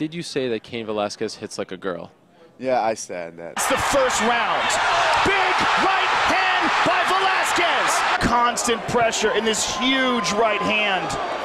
did you say that Cain Velasquez hits like a girl? Yeah, I said that. It's the first round. Big right hand by Velasquez. Constant pressure in this huge right hand.